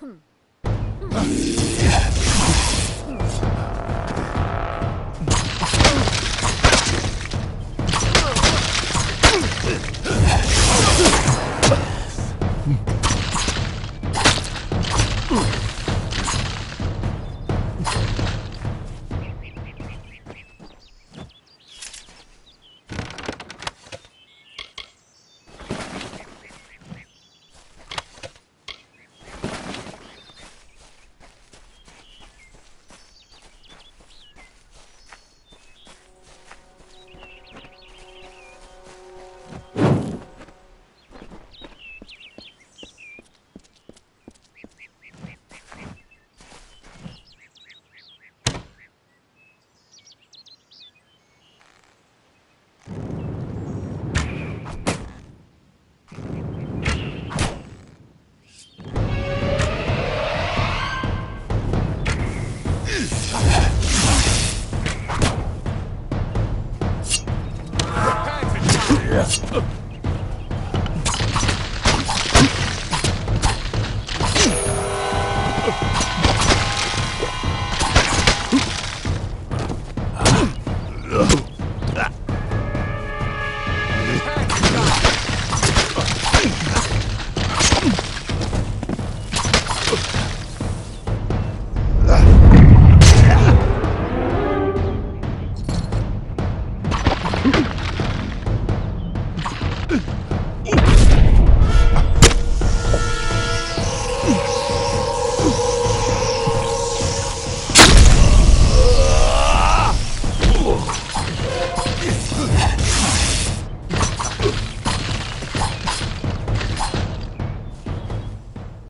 Hmm. Yeah. Mm-hmm. 自己。